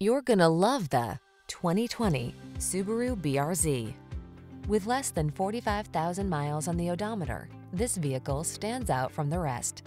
You're gonna love the 2020 Subaru BRZ. With less than 45,000 miles on the odometer, this vehicle stands out from the rest.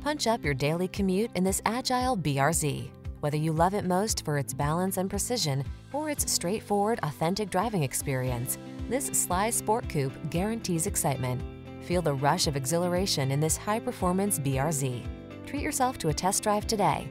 Punch up your daily commute in this agile BRZ. Whether you love it most for its balance and precision or its straightforward, authentic driving experience, this Sly Sport Coupe guarantees excitement. Feel the rush of exhilaration in this high-performance BRZ. Treat yourself to a test drive today.